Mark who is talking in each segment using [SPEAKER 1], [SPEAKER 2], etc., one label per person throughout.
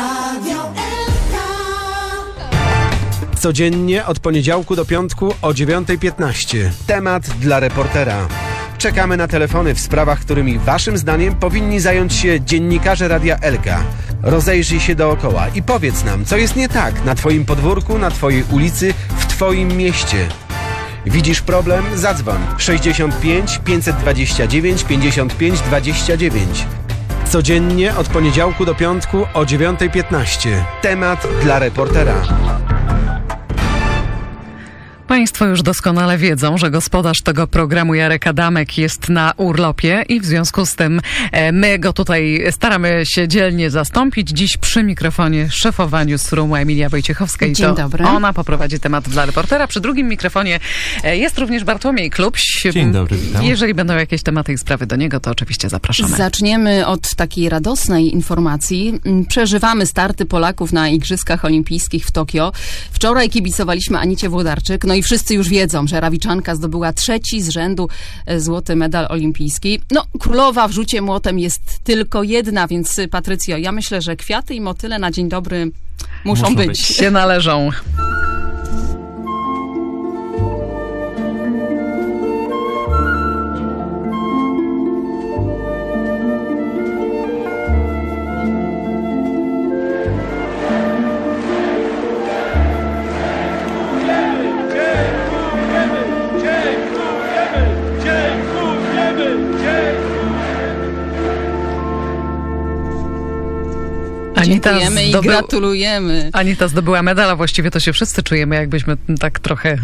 [SPEAKER 1] Radio Elka.
[SPEAKER 2] Codziennie od poniedziałku do piątku o 9.15. Temat dla reportera. Czekamy na telefony w sprawach, którymi waszym zdaniem powinni zająć się dziennikarze Radia Elka. Rozejrzyj się dookoła i powiedz nam, co jest nie tak na twoim podwórku, na twojej ulicy, w twoim mieście. Widzisz problem? Zadzwoń 65 529 55 29. Codziennie od poniedziałku do piątku o 9.15. Temat dla reportera.
[SPEAKER 3] Państwo już doskonale wiedzą, że gospodarz tego programu Jarek Adamek jest na urlopie i w związku z tym e, my go tutaj staramy się dzielnie zastąpić. Dziś przy mikrofonie szefowa newsroomu Emilia Wojciechowska i
[SPEAKER 4] Dzień
[SPEAKER 3] to
[SPEAKER 4] dobry.
[SPEAKER 3] ona poprowadzi temat dla reportera. Przy drugim mikrofonie e, jest również Bartłomiej Klubś.
[SPEAKER 5] Dzień dobry, witam.
[SPEAKER 3] Jeżeli będą jakieś tematy i sprawy do niego, to oczywiście zapraszamy.
[SPEAKER 4] Zaczniemy od takiej radosnej informacji. Przeżywamy starty Polaków na Igrzyskach Olimpijskich w Tokio. Wczoraj kibicowaliśmy Anicie Włodarczyk, no i wszyscy już wiedzą, że Rawiczanka zdobyła trzeci z rzędu e, złoty medal olimpijski. No, królowa w rzucie młotem jest tylko jedna, więc y, Patrycjo, ja myślę, że kwiaty i motyle na dzień dobry muszą,
[SPEAKER 5] Muszą
[SPEAKER 4] być.
[SPEAKER 5] być.
[SPEAKER 3] się należą. Anita
[SPEAKER 4] Dziękujemy i
[SPEAKER 3] zdobył-
[SPEAKER 4] gratulujemy.
[SPEAKER 3] Anita zdobyła medal, a właściwie to się wszyscy czujemy, jakbyśmy tak trochę...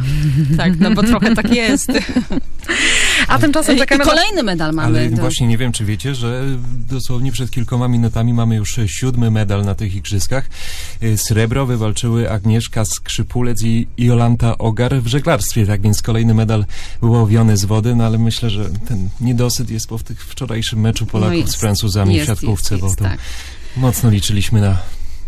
[SPEAKER 4] Tak, no bo trochę tak jest.
[SPEAKER 3] A tymczasem
[SPEAKER 4] I
[SPEAKER 3] czekamy na
[SPEAKER 4] kolejny medal mamy.
[SPEAKER 5] Ale
[SPEAKER 4] Do-
[SPEAKER 5] właśnie nie wiem, czy wiecie, że dosłownie przed kilkoma minutami mamy już siódmy medal na tych igrzyskach. Y, Srebro wywalczyły Agnieszka Skrzypulec i Jolanta Ogar w żeglarstwie, tak więc kolejny medal był łowiony z wody, no ale myślę, że ten niedosyt jest po tych wczorajszym meczu Polaków
[SPEAKER 4] No jest.
[SPEAKER 5] z Francuzami w
[SPEAKER 4] Jest,
[SPEAKER 5] siatkówce,
[SPEAKER 4] jest,
[SPEAKER 5] bo
[SPEAKER 4] jest,
[SPEAKER 5] to
[SPEAKER 4] tak.
[SPEAKER 5] Mocno liczyliśmy na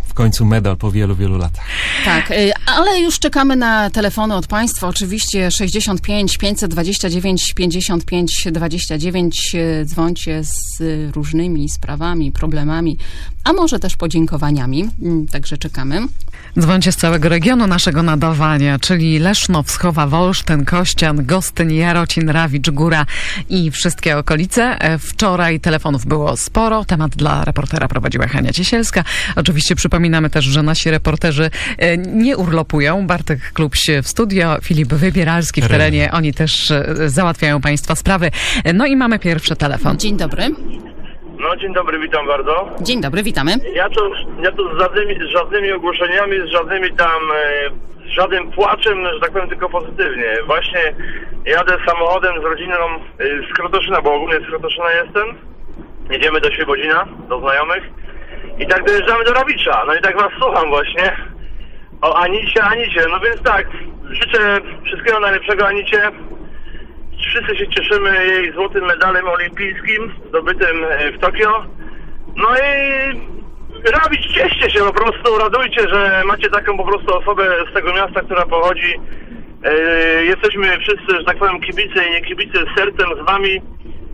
[SPEAKER 5] w końcu medal po wielu, wielu latach.
[SPEAKER 4] Tak, y, ale już czekamy na telefony od Państwa. Oczywiście 65 529 55 29. y, Dzwońcie z y, różnymi sprawami, problemami, a może też podziękowaniami. Mm, Także czekamy.
[SPEAKER 3] Dzwońcie z całego regionu naszego nadawania, czyli Leszno, Wschowa, Wolsztyn, Kościan, Gostyń, Jarocin, Rawicz, Góra i wszystkie okolice. E, Wczoraj telefonów było sporo. Temat dla reportera prowadziła Hania Ciesielska. Oczywiście przypominamy też, że nasi reporterzy e, nie urlopują. Bartek Klubś w studio, Filip Wybieralski w terenie. Oni też e, załatwiają Państwa sprawy. No i mamy pierwszy telefon.
[SPEAKER 4] Dzień dobry.
[SPEAKER 6] No dzień dobry, witam bardzo.
[SPEAKER 4] Dzień dobry, witamy.
[SPEAKER 6] Ja tu, ja tu z, żadnymi, z żadnymi ogłoszeniami, z żadnymi tam, e, z żadnym płaczem, że tak powiem, tylko pozytywnie. Właśnie jadę samochodem z rodziną e, z Krotoszyna, bo ogólnie z Krotoszyna jestem. Jedziemy do Świebodzina, do znajomych. I tak dojeżdżamy do Rawicza. No i tak was słucham właśnie. O Anicie, Anicie. No więc tak, życzę wszystkiego najlepszego Anicie. Wszyscy się cieszymy jej złotym medalem olimpijskim zdobytym e, w Tokio. No i Rawicz, cieszcie się po prostu, radujcie, że macie taką po prostu osobę z tego miasta, która pochodzi. E, jesteśmy wszyscy, że tak powiem, kibice i nie kibice z sercem z wami.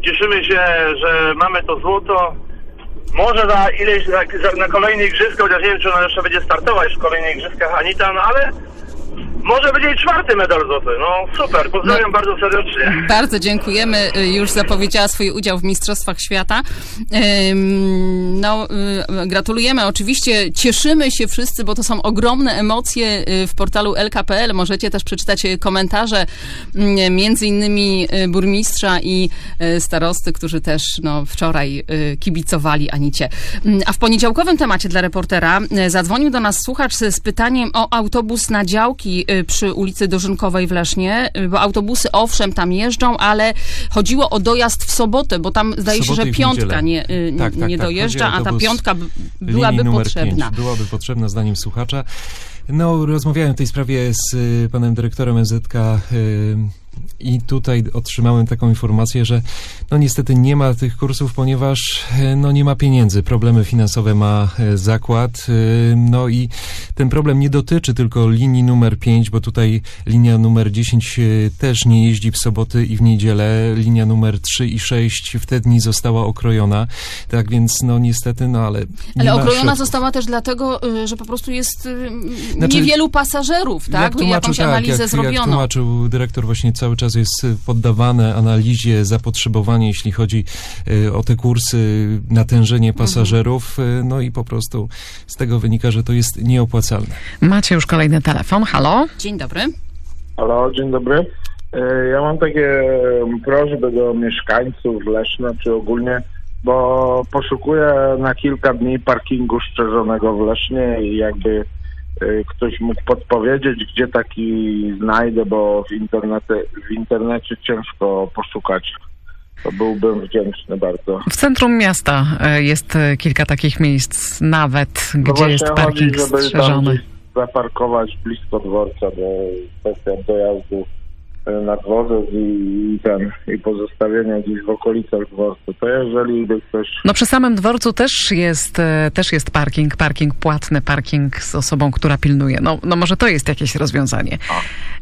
[SPEAKER 6] Cieszymy się, że mamy to złoto. Może na ileś, na, za- kolejne igrzyska, chociaż nie wiem, czy ona jeszcze będzie startować w kolejnych igrzyskach Anita, ale może będzie i czwarty medal złoty. No super, pozdrawiam bardzo serdecznie.
[SPEAKER 4] Bardzo dziękujemy. Y, Już zapowiedziała swój udział w Mistrzostwach Świata. No, y, gratulujemy. Oczywiście cieszymy się wszyscy, bo to są ogromne emocje y, w portalu LKPL. Możecie też przeczytać komentarze między innymi burmistrza i starosty, którzy też no, wczoraj kibicowali Anicie. A w poniedziałkowym temacie dla reportera zadzwonił do nas słuchacz z pytaniem o autobus na działki przy ulicy Dożynkowej w Lesznie, y, bo autobusy owszem tam jeżdżą, ale chodziło o dojazd w sobotę, bo tam zdaje się, że piątka nie, y,
[SPEAKER 5] Tak, tak,
[SPEAKER 4] nie
[SPEAKER 5] tak.
[SPEAKER 4] dojeżdża, a ta piątka byłaby potrzebna.
[SPEAKER 5] 5 byłaby potrzebna zdaniem słuchacza. No, rozmawiałem w tej sprawie z y, panem dyrektorem MZK y, I tutaj otrzymałem taką informację, że no niestety nie ma tych kursów, ponieważ e, no nie ma pieniędzy. Problemy finansowe ma e, zakład. e, No i ten problem nie dotyczy tylko linii numer 5, bo tutaj linia numer 10 e, też nie jeździ w soboty i w niedzielę. Linia numer 3 i 6 w te dni została okrojona. Tak więc no niestety, no ale
[SPEAKER 4] Ale okrojona
[SPEAKER 5] środków.
[SPEAKER 4] została też dlatego, że po prostu jest
[SPEAKER 5] Znaczy,
[SPEAKER 4] niewielu pasażerów, tak?
[SPEAKER 5] Jak tłumaczył,
[SPEAKER 4] Jakąś
[SPEAKER 5] tak,
[SPEAKER 4] analizę
[SPEAKER 5] jak, jak
[SPEAKER 4] zrobiono.
[SPEAKER 5] tłumaczył dyrektor, właśnie cały czas jest poddawane analizie zapotrzebowanie, jeśli chodzi y, o te kursy, natężenie
[SPEAKER 4] Mhm.
[SPEAKER 5] pasażerów, y, no i po prostu z tego wynika, że to jest nieopłacalne.
[SPEAKER 3] Macie już kolejny telefon. Halo?
[SPEAKER 4] Dzień dobry.
[SPEAKER 7] Halo, dzień dobry. E, Ja mam takie prośby do mieszkańców Leszna, czy ogólnie, bo poszukuję na kilka dni parkingu szczerzonego w Lesznie i jakby e, ktoś mógł podpowiedzieć, gdzie taki znajdę, bo w internecie, w internecie ciężko poszukać. To byłbym wdzięczny bardzo.
[SPEAKER 3] W centrum miasta e, jest e, kilka takich miejsc nawet,
[SPEAKER 7] No
[SPEAKER 3] gdzie jest
[SPEAKER 7] chodzi,
[SPEAKER 3] parking
[SPEAKER 7] żeby tam
[SPEAKER 3] strzeżony.
[SPEAKER 7] gdzieś zaparkować blisko dworca, bo kwestia dojazdu e, na dworzec i, i ten i pozostawienia gdzieś w okolicach dworca. To jeżeli by ktoś
[SPEAKER 3] No przy samym dworcu też jest, e, też jest parking, parking płatny, parking z osobą, która pilnuje. No, no może to jest jakieś rozwiązanie.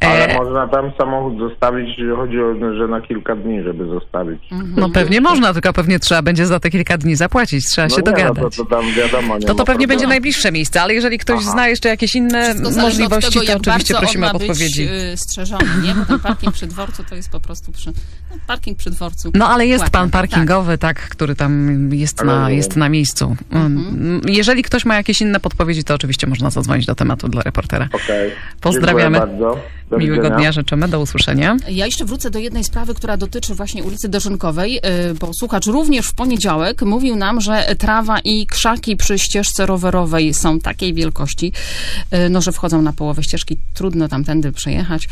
[SPEAKER 7] ale
[SPEAKER 3] E,
[SPEAKER 7] można tam samochód zostawić, chodzi o, że na kilka dni, żeby zostawić.
[SPEAKER 3] no pewnie można, tylko pewnie trzeba będzie za te kilka dni zapłacić, trzeba się
[SPEAKER 7] no nie,
[SPEAKER 3] dogadać.
[SPEAKER 7] No to, to tam wiadomo, nie
[SPEAKER 3] To to pewnie będzie najbliższe miejsce, ale jeżeli ktoś
[SPEAKER 7] Aha.
[SPEAKER 3] zna jeszcze jakieś inne
[SPEAKER 4] Wszystko
[SPEAKER 3] możliwości,
[SPEAKER 4] od tego,
[SPEAKER 3] to oczywiście prosimy o podpowiedzi.
[SPEAKER 4] być y, strzeżony, nie? Parking przy dworcu to jest po prostu przy... No, parking przy dworcu.
[SPEAKER 3] No ale jest
[SPEAKER 4] płatny.
[SPEAKER 3] pan parkingowy, tak, który tam jest na, jest na miejscu. Mm, Jeżeli ktoś ma jakieś inne podpowiedzi, to oczywiście można zadzwonić do tematu dla reportera.
[SPEAKER 7] Okej.
[SPEAKER 3] Pozdrawiamy.
[SPEAKER 7] Dziękuję bardzo. Do
[SPEAKER 3] Miłego
[SPEAKER 7] widzenia.
[SPEAKER 3] dnia życzymy, do usłyszenia.
[SPEAKER 4] Ja jeszcze wrócę do jednej sprawy, która dotyczy właśnie ulicy Dożynkowej, y, bo słuchacz również w poniedziałek mówił nam, że trawa i krzaki przy ścieżce rowerowej są takiej wielkości, y, no, że wchodzą na połowę ścieżki, trudno tamtędy przejechać.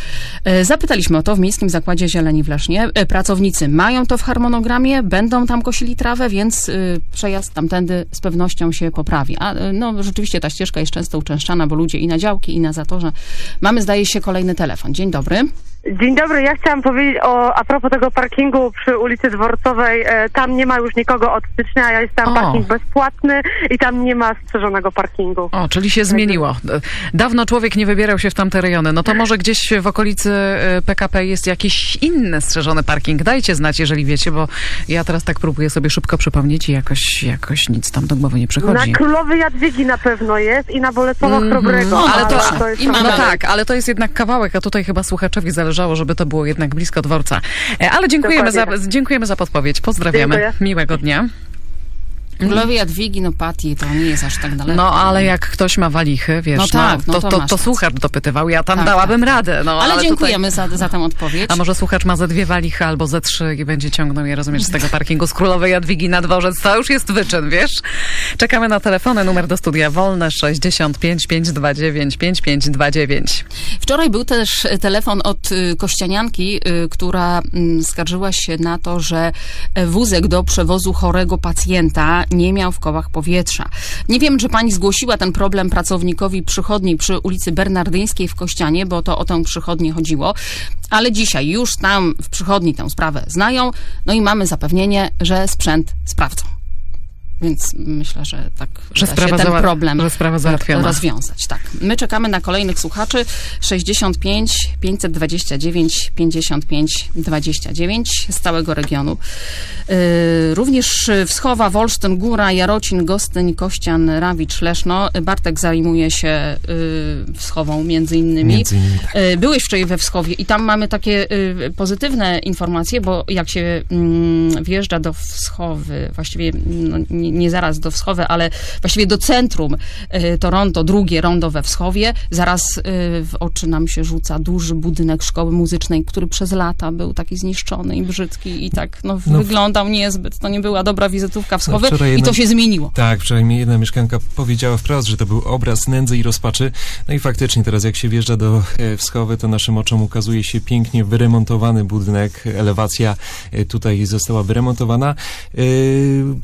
[SPEAKER 4] Y, Zapytaliśmy o to w Miejskim Zakładzie Zieleni w Lesznie. Pracownicy mają to w harmonogramie, będą tam kosili trawę, więc przejazd tamtędy z pewnością się poprawi. A no, rzeczywiście ta ścieżka jest często uczęszczana, bo ludzie i na działki, i na zatorze. Mamy, zdaje się, kolejny telefon. Dzień dobry.
[SPEAKER 8] Dzień dobry, ja chciałam powiedzieć o, a propos tego parkingu przy ulicy Dworcowej, e, tam nie ma już nikogo od stycznia, ja jest tam
[SPEAKER 3] O.
[SPEAKER 8] parking bezpłatny i tam nie ma strzeżonego parkingu.
[SPEAKER 3] O, czyli się zmieniło. Dawno człowiek nie wybierał się w tamte rejony. No to może gdzieś w okolicy PKP jest jakiś inny strzeżony parking. Dajcie znać, jeżeli wiecie, bo ja teraz tak próbuję sobie szybko przypomnieć i jakoś, jakoś nic tam do głowy nie
[SPEAKER 8] Na
[SPEAKER 3] przychodzi.
[SPEAKER 8] Królowej Jadwigi na pewno jest i na Bolesława
[SPEAKER 3] Mhm.
[SPEAKER 8] Chrobrego.
[SPEAKER 4] No,
[SPEAKER 3] ale to.
[SPEAKER 4] I mamy.
[SPEAKER 3] no tak, ale to jest jednak kawałek, a tutaj chyba słuchaczowi zależało, żeby to było jednak blisko dworca. E, Ale dziękujemy za,
[SPEAKER 8] Dokładnie
[SPEAKER 3] dziękujemy za podpowiedź. Pozdrawiamy.
[SPEAKER 8] Dziękuję.
[SPEAKER 3] Miłego dnia.
[SPEAKER 4] Królowie Jadwigi, no Pati, to nie jest aż tak daleko.
[SPEAKER 3] No, ale jak ktoś ma walichy, wiesz,
[SPEAKER 4] No tak, no
[SPEAKER 3] to,
[SPEAKER 4] to
[SPEAKER 3] to, to słuchacz dopytywał. Ja tam
[SPEAKER 4] Tak,
[SPEAKER 3] dałabym
[SPEAKER 4] tak,
[SPEAKER 3] radę. No,
[SPEAKER 4] ale,
[SPEAKER 3] ale
[SPEAKER 4] dziękujemy za, za tę odpowiedź.
[SPEAKER 3] Tutaj... A może słuchacz ma ze dwie walichy albo ze trzy i będzie ciągnął je, rozumiesz, z tego parkingu z Królowej Jadwigi na dworzec. To już jest wyczyn, wiesz? Czekamy na telefony. Numer do studia wolne 65 529 5529.
[SPEAKER 4] Wczoraj był też telefon od y, kościanianki, y, która mm, skarżyła się na to, że e, wózek do przewozu chorego pacjenta nie miał w kołach powietrza. Nie wiem, czy pani zgłosiła ten problem pracownikowi przychodni przy ulicy Bernardyńskiej w Kościanie, bo to o tę przychodnię chodziło, ale dzisiaj już tam w przychodni tę sprawę znają, no i mamy zapewnienie, że sprzęt sprawdzą. Więc myślę, że tak
[SPEAKER 3] Że
[SPEAKER 4] da się ten problem rozwiązać. Tak. My czekamy na kolejnych słuchaczy 65 529 55 29 z całego regionu. Yy, również Wschowa, Wolsztyn, Góra, Jarocin, Gostyń, Kościan, Rawicz, Leszno. Bartek zajmuje się yy, Wschową między innymi.
[SPEAKER 5] Między innymi tak.
[SPEAKER 4] E, Byłeś wczoraj we Wschowie i tam mamy takie y, pozytywne informacje, bo jak się mm, wjeżdża do Wschowy, właściwie no, nie, nie zaraz do Wschowy, ale właściwie do centrum y, to rondo, drugie rondo we Wschowie, zaraz y, w oczy nam się rzuca duży budynek szkoły muzycznej, który przez lata był taki zniszczony i brzydki i tak no,
[SPEAKER 5] No,
[SPEAKER 4] wyglądał niezbyt. To nie była dobra wizytówka Wschowy
[SPEAKER 5] wczoraj
[SPEAKER 4] i
[SPEAKER 5] jedna-
[SPEAKER 4] to się zmieniło.
[SPEAKER 5] Tak, wczoraj mi jedna mieszkanka powiedziała wprost, że to był obraz nędzy i rozpaczy. No i faktycznie teraz jak się wjeżdża do e, Wschowy, to naszym oczom ukazuje się pięknie wyremontowany budynek, elewacja e, tutaj została wyremontowana. E,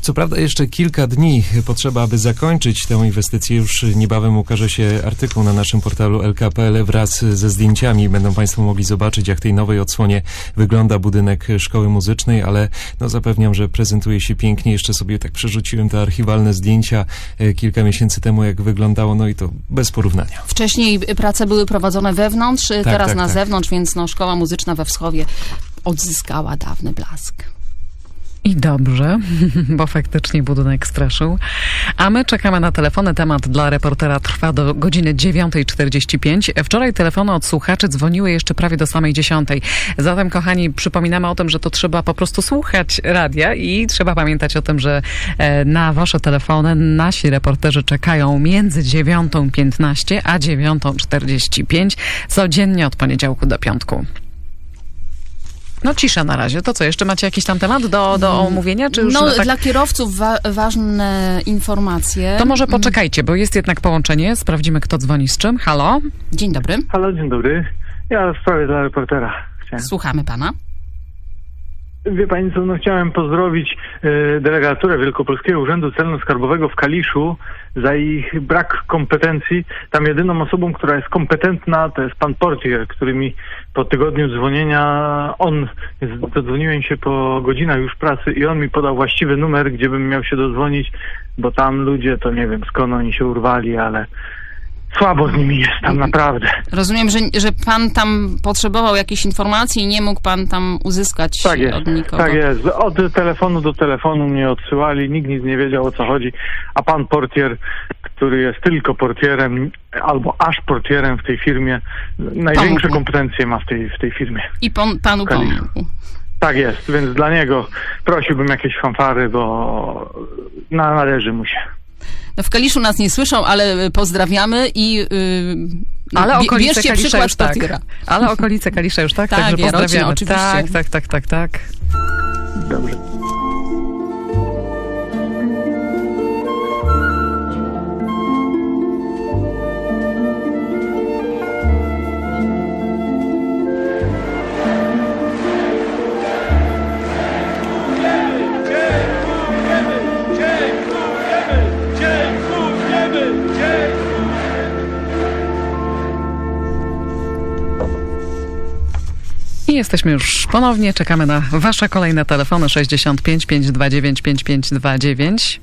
[SPEAKER 5] Co prawda jeszcze kilka dni potrzeba, aby zakończyć tę inwestycję. Już niebawem ukaże się artykuł na naszym portalu LKPL wraz ze zdjęciami. Będą Państwo mogli zobaczyć, jak tej nowej odsłonie wygląda budynek szkoły muzycznej, ale no, zapewniam, że prezentuje się pięknie. Jeszcze sobie tak przerzuciłem te archiwalne zdjęcia e, kilka miesięcy temu, jak wyglądało, no i to bez porównania.
[SPEAKER 4] Wcześniej prace były prowadzone wewnątrz, y, teraz
[SPEAKER 5] tak,
[SPEAKER 4] na
[SPEAKER 5] tak.
[SPEAKER 4] zewnątrz, więc no, szkoła muzyczna we Wschowie odzyskała dawny blask.
[SPEAKER 3] I dobrze, bo faktycznie budynek straszył. A my czekamy na telefony. Temat dla reportera trwa do godziny 9.45. Wczoraj telefony od słuchaczy dzwoniły jeszcze prawie do samej 10. Zatem, kochani, przypominamy o tym, że to trzeba po prostu słuchać radia i trzeba pamiętać o tym, że e, na wasze telefony nasi reporterzy czekają między 9.15 a 9.45 codziennie od poniedziałku do piątku. No cisza na razie. To co, jeszcze macie jakiś tam temat do, do omówienia? Czy już
[SPEAKER 4] No,
[SPEAKER 3] tak...
[SPEAKER 4] dla kierowców wa- ważne informacje.
[SPEAKER 3] To może poczekajcie, bo jest jednak połączenie. Sprawdzimy, kto dzwoni z czym. Halo?
[SPEAKER 4] Dzień dobry,
[SPEAKER 9] Halo, dzień dobry. Ja w sprawie dla reportera chciałem.
[SPEAKER 4] słuchamy pana.
[SPEAKER 9] Wie pani co, no chciałem pozdrowić e, delegaturę Wielkopolskiego Urzędu Celno-Skarbowego w Kaliszu za ich brak kompetencji. Tam jedyną osobą, która jest kompetentna, to jest pan portier, który mi po tygodniu dzwonienia, on, dodzwoniłem się po godzinach już pracy i on mi podał właściwy numer, gdzie bym miał się dodzwonić, bo tam ludzie, to nie wiem skąd oni się urwali, ale słabo z nimi jest tam naprawdę.
[SPEAKER 4] Rozumiem, że, że pan tam potrzebował jakiejś informacji i nie mógł pan tam uzyskać
[SPEAKER 9] Tak jest,
[SPEAKER 4] od nikogo.
[SPEAKER 9] tak jest. Od telefonu do telefonu mnie odsyłali, nikt nic nie wiedział o co chodzi, a pan portier, który jest tylko portierem, albo aż portierem w tej firmie, największe kompetencje ma w tej, w tej firmie.
[SPEAKER 4] I pan, panu pomógł.
[SPEAKER 9] Tak jest, więc dla niego prosiłbym jakieś fanfary, bo na, należy mu się.
[SPEAKER 4] No w Kaliszu nas nie słyszą, ale pozdrawiamy i yy,
[SPEAKER 3] Ale okolice
[SPEAKER 4] bierzcie
[SPEAKER 3] Kalisza
[SPEAKER 4] przykład
[SPEAKER 3] już tak. Ale okolice Kalisza już tak,
[SPEAKER 4] Tak,
[SPEAKER 3] także
[SPEAKER 4] Jarocin,
[SPEAKER 3] pozdrawiamy.
[SPEAKER 4] oczywiście.
[SPEAKER 3] Tak, tak, tak, tak, tak.
[SPEAKER 9] Dobrze.
[SPEAKER 3] Jesteśmy już ponownie. Czekamy na wasze kolejne telefony 65 529 5529.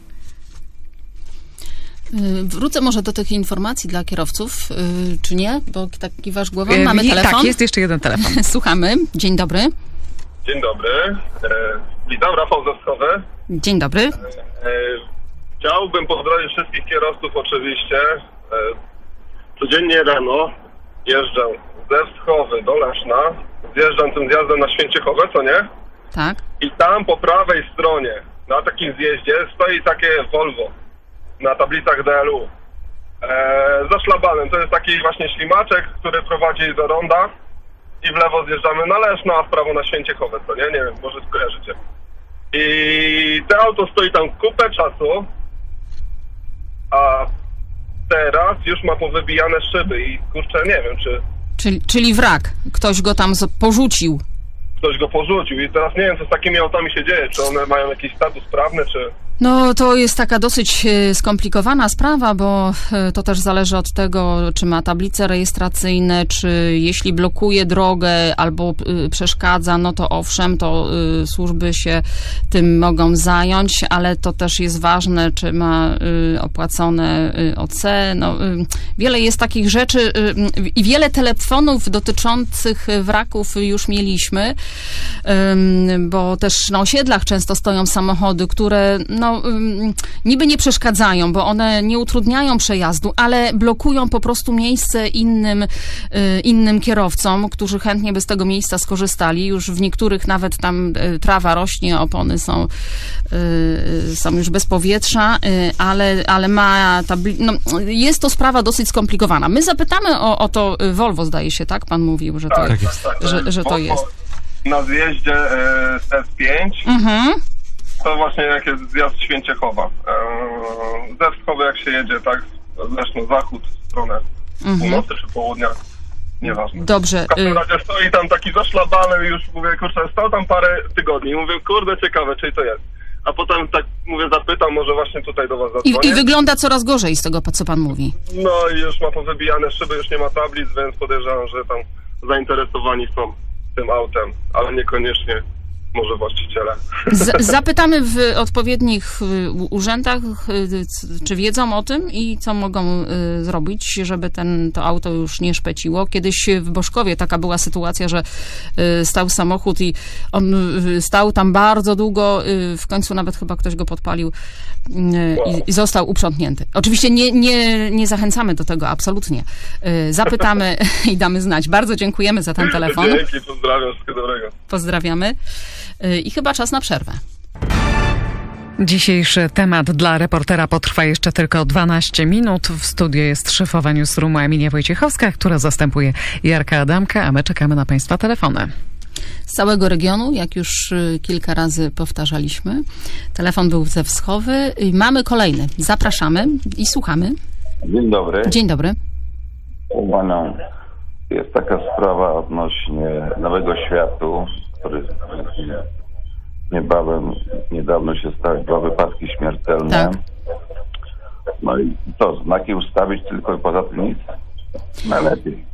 [SPEAKER 4] Yy, Wrócę może do tych informacji dla kierowców, yy, czy nie? Bo tak kiwasz głową.
[SPEAKER 3] E,
[SPEAKER 4] Mamy telefon.
[SPEAKER 3] Tak, jest jeszcze jeden telefon.
[SPEAKER 4] Słuchamy. Dzień dobry.
[SPEAKER 10] Dzień dobry. E, witam, Rafał Zawskowy.
[SPEAKER 4] Dzień dobry.
[SPEAKER 10] E, chciałbym pozdrowić wszystkich kierowców oczywiście. E, codziennie rano jeżdżę ze Wschowy do Leszna. Zjeżdżam tym zjazdem na Święciechowe, co nie?
[SPEAKER 4] Tak.
[SPEAKER 10] I tam po prawej stronie, na takim zjeździe, stoi takie Volvo na tablicach DLU. E, za szlabanem. To jest taki właśnie ślimaczek, który prowadzi do ronda i w lewo zjeżdżamy na Leszno, a w prawo na Święciechowe, co nie? Nie wiem, może skojarzycie. I to auto stoi tam kupę czasu, a teraz już ma powybijane szyby i kurczę, nie wiem, czy
[SPEAKER 4] Czyli, czyli wrak. Ktoś go tam porzucił.
[SPEAKER 10] ktoś go porzucił i teraz nie wiem, co z takimi autami się dzieje, czy one mają jakiś status prawny, czy...
[SPEAKER 4] No to jest taka dosyć e, skomplikowana sprawa, bo e, to też zależy od tego, czy ma tablice rejestracyjne, czy jeśli blokuje drogę albo y, przeszkadza, no to owszem, to służby się tym mogą zająć, ale to też jest ważne, czy ma opłacone OC. No, wiele jest takich rzeczy i wiele telefonów dotyczących wraków już mieliśmy, bo też na osiedlach często stoją samochody, które no, niby nie przeszkadzają, bo one nie utrudniają przejazdu, ale blokują po prostu miejsce innym, y, innym kierowcom, którzy chętnie by z tego miejsca skorzystali. Już w niektórych nawet tam y, trawa rośnie, opony są, y, są już bez powietrza, ale, ale ma tabli- no, jest to sprawa dosyć skomplikowana. My zapytamy o, o to Volvo, zdaje się, tak? Pan mówił, że to,
[SPEAKER 10] Tak,
[SPEAKER 5] Tak jest.
[SPEAKER 10] tak,
[SPEAKER 4] że, że to jest.
[SPEAKER 10] Na zjeździe e, z S5
[SPEAKER 4] Mhm.
[SPEAKER 10] To właśnie jak jest zjazd Święciechowa. E, ze Wschowy jak się jedzie, tak, Leszno zachód w stronę
[SPEAKER 4] Mhm.
[SPEAKER 10] północy czy południa, nieważne.
[SPEAKER 4] Dobrze.
[SPEAKER 10] W każdym
[SPEAKER 4] y,
[SPEAKER 10] razie stoi tam taki zaszlabany już mówię, kurczę, stał tam parę tygodni. Mówię, kurde, ciekawe, czyj to jest. a potem tak mówię, zapytam, może właśnie tutaj do was
[SPEAKER 4] I,
[SPEAKER 10] zadzwonię.
[SPEAKER 4] I wygląda coraz gorzej z tego, co pan mówi.
[SPEAKER 10] No i już ma powybijane szyby, już nie ma tablic, więc podejrzewam, że tam zainteresowani są tym autem, ale niekoniecznie może właściciele.
[SPEAKER 4] Z, zapytamy w odpowiednich y, urzędach, y, czy wiedzą o tym i co mogą y, zrobić, żeby ten, to auto już nie szpeciło. Kiedyś w Boszkowie taka była sytuacja, że stał samochód i on stał tam bardzo długo, w końcu nawet chyba ktoś go podpalił y, i, został uprzątnięty. Oczywiście nie, nie, nie zachęcamy do tego, absolutnie. Zapytamy i damy znać. Bardzo dziękujemy za ten telefon.
[SPEAKER 10] Dzięki, pozdrawiam, wszystkiego dobrego.
[SPEAKER 4] Pozdrawiamy. Y, I chyba czas na przerwę.
[SPEAKER 3] Dzisiejszy temat dla reportera potrwa jeszcze tylko 12 minut. W studiu jest szefowa newsroomu Emilia Wojciechowska, która zastępuje Jarka Adamka, a my czekamy na Państwa telefony.
[SPEAKER 4] z całego regionu, jak już y, kilka razy powtarzaliśmy. Telefon był ze wschowy. I Mamy kolejny. Zapraszamy i słuchamy.
[SPEAKER 11] Dzień dobry.
[SPEAKER 4] Dzień dobry.
[SPEAKER 11] Pana jest taka sprawa odnośnie Nowego Światu, który niebawem, niedawno się stały dwa wypadki śmiertelne.
[SPEAKER 4] Tak.
[SPEAKER 11] No i to, znaki ustawić tylko i poza tym nic? Najlepiej.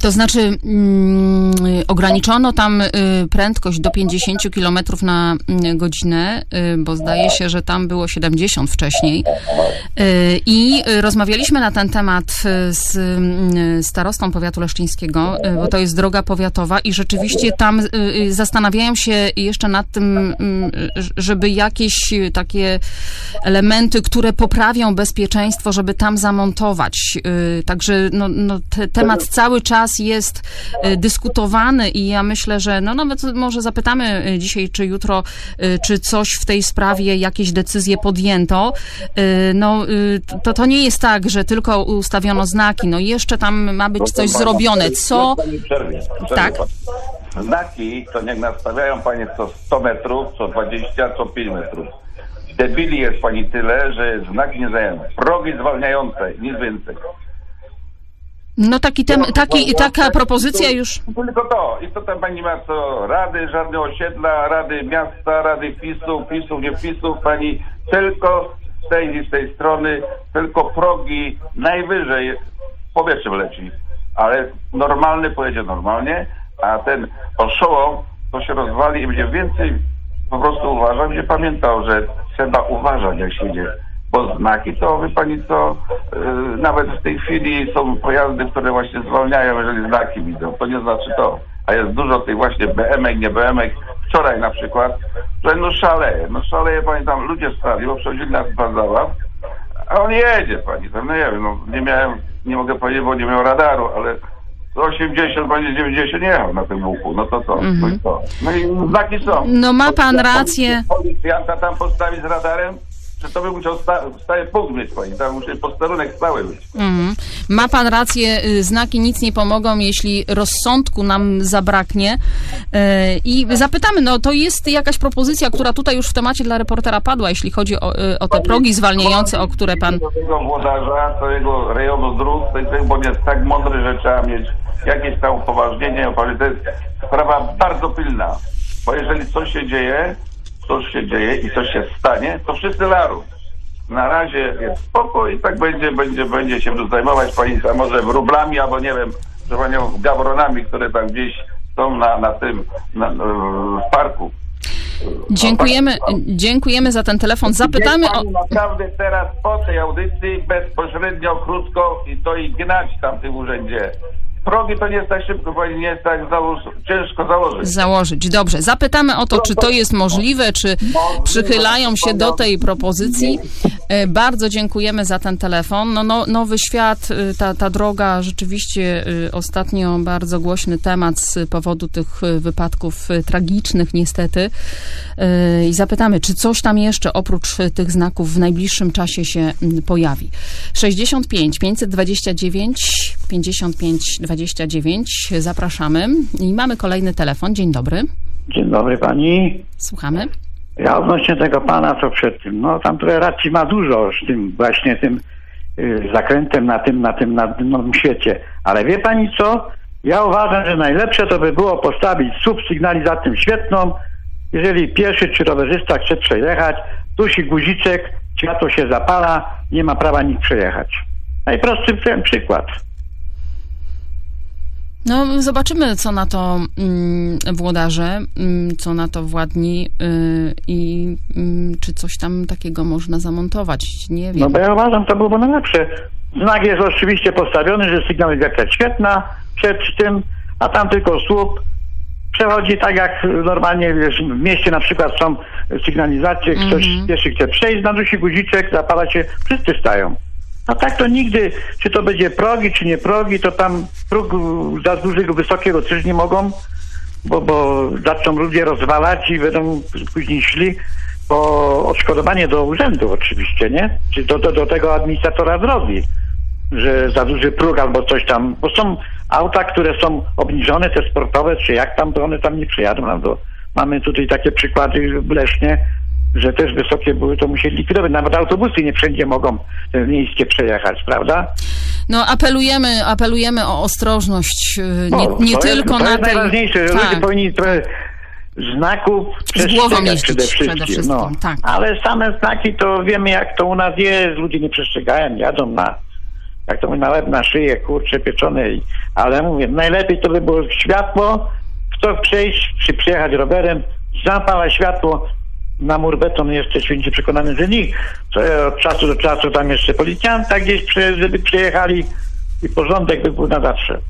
[SPEAKER 4] To znaczy mm, ograniczono tam y, prędkość do 50 km na mm, godzinę, y, bo zdaje się, że tam było 70 wcześniej. Y, I rozmawialiśmy na ten temat z y, starostą powiatu leszczyńskiego, bo to jest droga powiatowa i rzeczywiście tam zastanawiają się jeszcze nad tym, żeby jakieś takie elementy, które poprawią bezpieczeństwo, żeby tam zamontować. Także no, no, te, temat cały czas jest y, dyskutowany i ja myślę, że no nawet może zapytamy y, dzisiaj czy jutro, y, czy coś w tej sprawie, jakieś decyzje podjęto. No to, to nie jest tak, że tylko ustawiono znaki, no jeszcze tam ma być coś zrobione. Co?
[SPEAKER 11] Pani przerwie, przerwie
[SPEAKER 4] Tak.
[SPEAKER 11] Znaki to niech nastawiają Panie co 100 metrów, co 20, co 5 metrów. Debili jest Pani tyle, że znaki nie zajęły. Progi zwalniające, nic więcej.
[SPEAKER 4] No taki, tem, taki, taka propozycja już...
[SPEAKER 11] Tylko to. I to tam pani ma co rady, żadne osiedla, rady miasta, rady PiSu, PiSu, nie PiSu, pani tylko z tej i z tej strony, tylko progi najwyżej powietrze leci. Ale normalny pojedzie normalnie, a ten oszołom to się rozwali i będzie więcej po prostu uważał, będzie pamiętał, że trzeba uważać jak się idzie. Bo znaki to, wie pani co, yy, nawet w tej chwili są pojazdy, które właśnie zwalniają, jeżeli znaki widzą. To nie znaczy to. A jest dużo tych właśnie BMek, nie BMek. Wczoraj na przykład, że no szaleje, no szaleje pani tam, ludzie stali, bo przechodzili nas Warszawa, a on jedzie pani tam, no nie wiem, no nie miałem, nie mogę powiedzieć, bo nie miał radaru, ale 80, pani 90 nie jechał na tym łuku, no to co, i co? No i znaki są.
[SPEAKER 4] No ma pan rację.
[SPEAKER 11] Policjanta tam postawić z radarem? To by musiał sta- stały punkt mieć pani? Tam musi posterunek stały być.
[SPEAKER 4] Mhm. Ma pan rację, y, znaki nic nie pomogą, jeśli rozsądku nam zabraknie. Y, I zapytamy, no to jest jakaś propozycja, która tutaj już w temacie dla reportera padła, jeśli chodzi o, y, o te progi zwalniające, o które pan...
[SPEAKER 11] Tego włodarza, całego rejonu dróg, bo on jest tak mądry, że trzeba mieć jakieś tam upoważnienie. To jest sprawa bardzo pilna. Bo jeżeli coś się dzieje, coś się dzieje i coś się stanie, to wszyscy laru. Na razie jest spokój i tak będzie, będzie, będzie się zajmować pani może wróblami albo nie wiem, że panią gawronami, które tam gdzieś są na, na tym, na, w parku.
[SPEAKER 4] Dziękujemy, dziękujemy za ten telefon. Zapytamy o...
[SPEAKER 11] naprawdę teraz po tej audycji bezpośrednio, krótko i to i gnać tam w tym urzędzie. Progi to nie jest tak szybko, nie jest tak założ, ciężko założyć.
[SPEAKER 4] założyć. Dobrze, zapytamy o to, czy to jest możliwe, czy przychylają się do tej propozycji. E, Bardzo dziękujemy za ten telefon. No, no, nowy świat, y, ta, ta droga, rzeczywiście y, ostatnio bardzo głośny temat z powodu tych wypadków tragicznych niestety. I zapytamy, czy coś tam jeszcze oprócz tych znaków w najbliższym czasie się pojawi. 65 529 55 29 zapraszamy i mamy kolejny telefon. Dzień dobry.
[SPEAKER 12] Dzień dobry pani.
[SPEAKER 4] Słuchamy.
[SPEAKER 12] Ja odnośnie tego pana, co przed tym, no tam trochę racji ma dużo z tym właśnie tym y, zakrętem na tym, na tym, na tym nowym świecie. Ale wie pani co? Ja uważam, że najlepsze to by było postawić słup sygnalizacją świetną Jeżeli pieszy czy rowerzysta chce przejechać, dusi guziczek, światło się zapala, nie ma prawa nikt przejechać. Najprostszy ten przykład.
[SPEAKER 4] No, zobaczymy, co na to mm, włodarze, mm, co na to władni y, i mm, czy coś tam takiego można zamontować. Nie wiem.
[SPEAKER 12] No bo ja uważam, to byłoby najlepsze. Znak jest oczywiście postawiony, że sygnalizacja świetna przed tym, a tam tylko słup przechodzi tak jak normalnie wiesz, w mieście na przykład są sygnalizacje, ktoś pieszy chce przejść, nadusi guziczek, zapala się, wszyscy stają. A tak to nigdy, czy to będzie progi, czy nie progi, to tam próg za dużego, wysokiego też nie mogą, bo, bo zaczną ludzie rozwalać i będą później szli po odszkodowanie do urzędu oczywiście, nie? Czy do, do, do tego administratora drogi, że za duży próg albo coś tam, bo są auta, które są obniżone, te sportowe, czy jak tam, to one tam nie przyjadą. No, mamy tutaj takie przykłady w Lesznie, że też wysokie były, to musieli likwidować. Nawet autobusy nie wszędzie mogą te miejskie przejechać, prawda?
[SPEAKER 4] No, apelujemy, apelujemy o ostrożność, nie,
[SPEAKER 12] No,
[SPEAKER 4] nie
[SPEAKER 12] to
[SPEAKER 4] tylko
[SPEAKER 12] jest, to
[SPEAKER 4] na
[SPEAKER 12] jest
[SPEAKER 4] tej...
[SPEAKER 12] najważniejsze, że
[SPEAKER 4] Tak.
[SPEAKER 12] ludzie powinni trochę znaków przestrzegać przede wszystkim.
[SPEAKER 4] przede wszystkim,
[SPEAKER 12] no.
[SPEAKER 4] tak.
[SPEAKER 12] Ale same znaki to wiemy jak to u nas jest, ludzie nie przestrzegają, jadą na jak to mówię, na łeb, na szyję, kurcze pieczone. Ale mówię, najlepiej to by było światło, kto przejść, czy przyjechać rowerem, zapala światło, na mur beton jeszcze święcie przekonany, że nikt. Od czasu do czasu tam jeszcze policjanta gdzieś, żeby przyjechali i porządek by był na zawsze.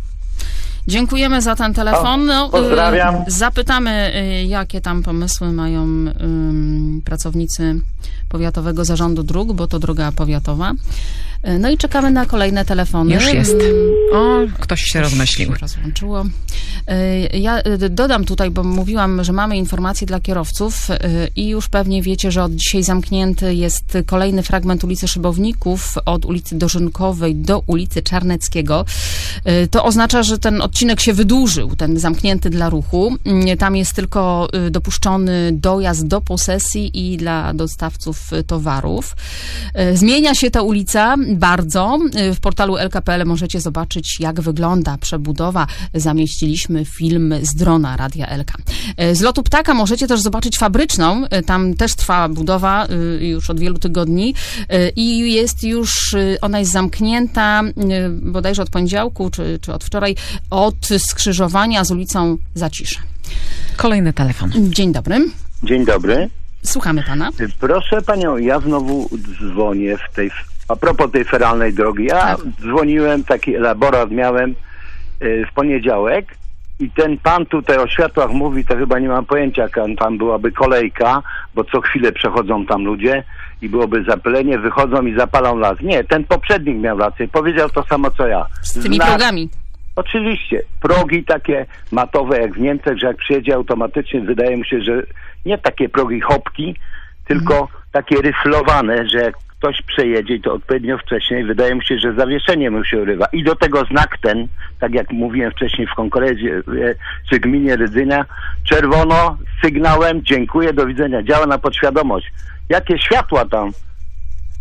[SPEAKER 4] Dziękujemy za ten telefon. No, y,
[SPEAKER 12] pozdrawiam.
[SPEAKER 4] Zapytamy, y, jakie tam pomysły mają ym, pracownicy Powiatowego Zarządu Dróg, bo to droga powiatowa. Y, No i czekamy na kolejne telefony.
[SPEAKER 3] Już jest.
[SPEAKER 4] Ym,
[SPEAKER 3] O, ktoś się rozmyślił.
[SPEAKER 4] się rozłączyło. Y, Ja y, dodam tutaj, bo mówiłam, że mamy informacje dla kierowców i już pewnie wiecie, że od dzisiaj zamknięty jest kolejny fragment ulicy Szybowników od ulicy Dożynkowej do ulicy Czarneckiego. To oznacza, że ten odcinek się wydłużył, ten zamknięty dla ruchu. Y, Tam jest tylko dopuszczony dojazd do posesji i dla dostawców towarów. Zmienia się ta ulica bardzo. Y, W portalu LKPL możecie zobaczyć, jak wygląda przebudowa. Zamieściliśmy film z drona Radia LK. Y, Z lotu ptaka możecie też zobaczyć fabryczną. Y, Tam też trwa budowa już od wielu tygodni i jest już, ona jest zamknięta bodajże od poniedziałku czy, czy od wczoraj od skrzyżowania z ulicą Zacisze.
[SPEAKER 3] Kolejny telefon.
[SPEAKER 4] Dzień dobry.
[SPEAKER 13] Dzień dobry.
[SPEAKER 4] Słuchamy pana.
[SPEAKER 13] Proszę panią, ja znowu dzwonię w tej, a propos tej feralnej drogi. Ja
[SPEAKER 4] Tak.
[SPEAKER 13] dzwoniłem, taki elaborat miałem y, w poniedziałek i ten pan tutaj o światłach mówi, to chyba nie mam pojęcia, jaka tam byłaby kolejka, bo co chwilę przechodzą tam ludzie i byłoby zapylenie, wychodzą i zapalą las. Nie, ten poprzednik miał rację, powiedział to samo co ja.
[SPEAKER 4] Z tymi
[SPEAKER 13] Znak-
[SPEAKER 4] progami.
[SPEAKER 13] Oczywiście. Progi takie matowe jak w Niemczech, że jak przyjedzie automatycznie, wydaje mi się, że nie takie progi hopki, tylko takie ryflowane, że jak ktoś przejedzie to odpowiednio wcześniej, wydaje mi się, że zawieszenie mu się urywa. I do tego znak ten, tak jak mówiłem wcześniej w konkurencji e, czy gminie Rydzynia, czerwono, sygnałem, dziękuję, do widzenia, działa na podświadomość. Jakie światła tam?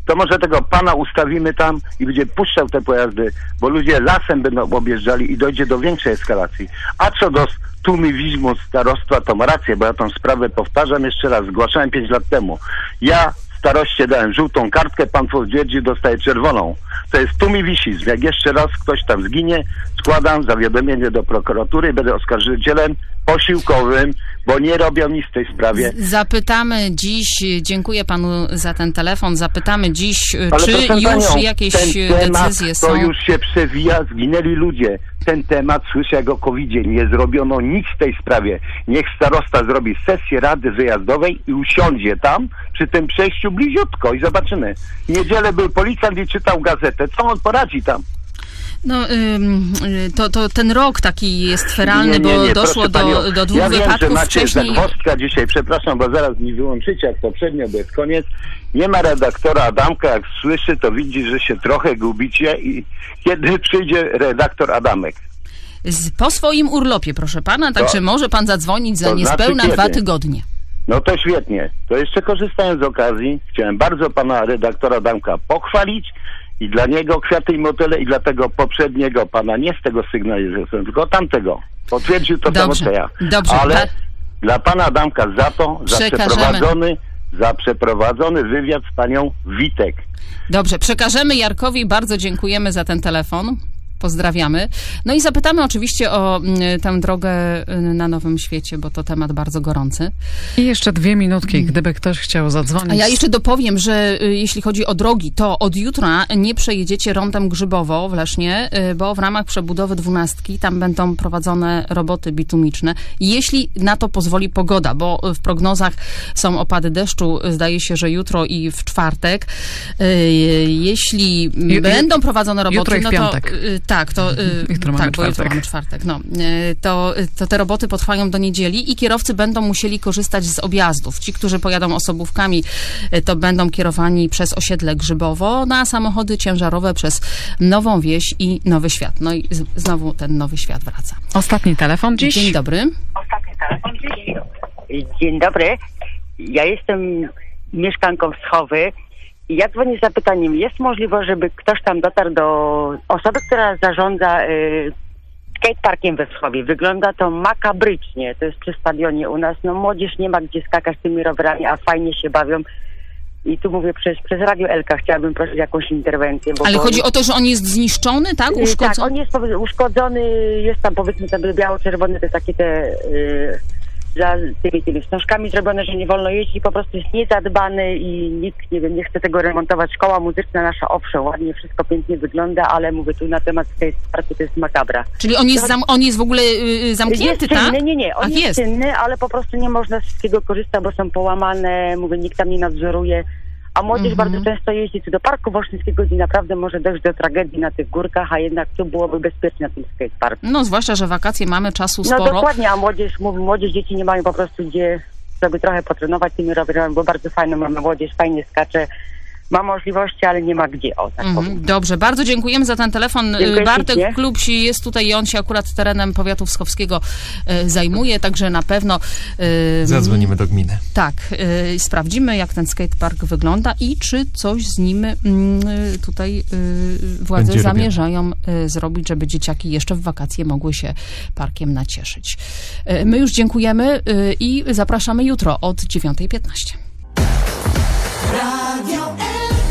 [SPEAKER 13] to może tego pana ustawimy tam i będzie puszczał te pojazdy, bo ludzie lasem będą objeżdżali i dojdzie do większej eskalacji. A co do tłumizmu starostwa, to ma rację, bo ja tą sprawę powtarzam jeszcze raz, zgłaszałem 5 lat temu. Ja staroście dałem żółtą kartkę, pan potwierdzi, dostaje czerwoną. To jest tumiwisizm. Jak jeszcze raz ktoś tam zginie, składam zawiadomienie do prokuratury, będę oskarżycielem posiłkowym, bo nie robią nic w tej sprawie.
[SPEAKER 4] Zapytamy dziś, dziękuję panu za ten telefon, zapytamy dziś,
[SPEAKER 13] Ale
[SPEAKER 4] czy już
[SPEAKER 13] panią,
[SPEAKER 4] jakieś
[SPEAKER 13] ten temat
[SPEAKER 4] decyzje
[SPEAKER 13] to
[SPEAKER 4] są.
[SPEAKER 13] już się przewija, zginęli ludzie. Ten temat, słyszę jak o covid nie zrobiono nic w tej sprawie. Niech starosta zrobi sesję rady wyjazdowej i usiądzie tam przy tym przejściu bliziutko i zobaczymy. W niedzielę był policjant i czytał gazetę. Co on poradzi tam?
[SPEAKER 4] No, y, to, to ten rok taki jest feralny,
[SPEAKER 13] Nie, nie,
[SPEAKER 4] bo
[SPEAKER 13] nie,
[SPEAKER 4] doszło
[SPEAKER 13] proszę
[SPEAKER 4] do,
[SPEAKER 13] panią,
[SPEAKER 4] do dwóch
[SPEAKER 13] ja wiem,
[SPEAKER 4] wypadków
[SPEAKER 13] że macie
[SPEAKER 4] wcześniej.
[SPEAKER 13] zagwozdka dzisiaj, przepraszam, bo zaraz mi wyłączycie jak poprzednio, bo jest koniec. Nie ma redaktora Adamka, jak słyszy, to widzi, że się trochę gubicie i kiedy przyjdzie redaktor Adamek?
[SPEAKER 4] Z, po swoim urlopie, proszę pana, także
[SPEAKER 13] To-
[SPEAKER 4] może pan zadzwonić za
[SPEAKER 13] znaczy
[SPEAKER 4] niespełna
[SPEAKER 13] kiedy?
[SPEAKER 4] dwa tygodnie.
[SPEAKER 13] No to świetnie. To jeszcze korzystając z okazji, chciałem bardzo pana redaktora Damka pochwalić i dla niego kwiaty i motyle i dla tego poprzedniego pana, nie z tego sygnalizacji, tylko tamtego. Potwierdził to samo co ja.
[SPEAKER 4] dobrze,
[SPEAKER 13] Ale
[SPEAKER 4] pa-
[SPEAKER 13] dla pana Adamka za to, za przeprowadzony, za przeprowadzony wywiad z panią Witek.
[SPEAKER 4] Dobrze, przekażemy Jarkowi, bardzo dziękujemy za ten telefon. Pozdrawiamy. No i zapytamy oczywiście o mm, tę drogę y, na Nowym Świecie, bo to temat bardzo gorący.
[SPEAKER 3] I jeszcze dwie minutki, gdyby ktoś chciał zadzwonić.
[SPEAKER 4] A ja jeszcze dopowiem, że y, jeśli chodzi o drogi, to od jutra nie przejedziecie rondem Grzybowo w Lesznie, y, bo w ramach przebudowy dwunastki tam będą prowadzone roboty bitumiczne. Jeśli na to pozwoli pogoda, bo w prognozach są opady deszczu, zdaje się, że jutro i w czwartek. Jeśli
[SPEAKER 3] Ju-
[SPEAKER 4] będą prowadzone roboty, no to tak, to y,
[SPEAKER 3] Jutro mamy
[SPEAKER 4] tak, bo jutro
[SPEAKER 3] czwartek.
[SPEAKER 4] mamy czwartek. No, y, to, to te roboty potrwają do niedzieli i kierowcy będą musieli korzystać z objazdów. Ci, którzy pojadą osobówkami, y, to będą kierowani przez osiedle Grzybowo, na samochody ciężarowe przez Nową Wieś i Nowy Świat. No i z, znowu ten Nowy Świat wraca.
[SPEAKER 3] Ostatni telefon dziś.
[SPEAKER 4] Dzień dobry.
[SPEAKER 14] Dzień dobry. Ja jestem mieszkanką Wschowy i ja dzwonię z zapytaniem, jest możliwość, żeby ktoś tam dotarł do osoby, która zarządza y, skateparkiem we Wschowie. Wygląda to makabrycznie, to jest przy stadionie u nas. No młodzież nie ma gdzie skakać tymi rowerami, a fajnie się bawią. I tu mówię, przez, przez Radio Elka chciałabym prosić jakąś interwencję. Bo
[SPEAKER 4] Ale chodzi o to, że on jest zniszczony, tak?
[SPEAKER 14] Y, Tak,
[SPEAKER 4] Uszkodzony?
[SPEAKER 14] on jest uszkodzony, jest tam powiedzmy te biało-czerwone, te takie te y, za tymi, tymi wstążkami zrobione, że nie wolno jeździć, po prostu jest niezadbany i nikt, nie wiem, nie chce tego remontować. Szkoła muzyczna nasza, owszem, ładnie wszystko pięknie wygląda, ale mówię tu na temat tej parku to jest makabra.
[SPEAKER 4] Czyli on jest, zam, on jest w ogóle y, zamknięty,
[SPEAKER 14] jest
[SPEAKER 4] tak?
[SPEAKER 14] czynny, nie, nie, on
[SPEAKER 4] Ach,
[SPEAKER 14] jest,
[SPEAKER 4] jest.
[SPEAKER 14] czynny, ale po prostu nie można z wszystkiego korzystać, bo są połamane, mówię, nikt tam nie nadzoruje. A młodzież
[SPEAKER 4] Mhm.
[SPEAKER 14] bardzo często jeździ do Parku Woszczyńskiego, gdzie naprawdę może dojść do tragedii na tych górkach, a jednak tu byłoby bezpiecznie na tym skateparku.
[SPEAKER 4] No zwłaszcza, że wakacje mamy czasu
[SPEAKER 14] No
[SPEAKER 4] sporo.
[SPEAKER 14] dokładnie, a młodzież, mówię, młodzież dzieci nie mają po prostu gdzie sobie trochę potrenować tymi rowerami, bo bardzo fajną mamy młodzież, fajnie skacze, ma możliwości, ale nie ma gdzie, o tak.
[SPEAKER 4] Mhm, dobrze, bardzo dziękujemy za ten telefon.
[SPEAKER 14] Dziękuję
[SPEAKER 4] Bartek
[SPEAKER 14] ślicznie.
[SPEAKER 4] Klubsi jest tutaj i on się akurat terenem powiatu wschowskiego e, zajmuje, także na pewno e,
[SPEAKER 5] Zadzwonimy do gminy.
[SPEAKER 4] tak, e, sprawdzimy jak ten skatepark wygląda i czy coś z nim mm, e, tutaj e, władze
[SPEAKER 5] Będzie
[SPEAKER 4] zamierzają zrobić, żeby dzieciaki jeszcze w wakacje mogły się parkiem nacieszyć. E, My już dziękujemy e, i zapraszamy jutro od 9.15.
[SPEAKER 1] Radio L.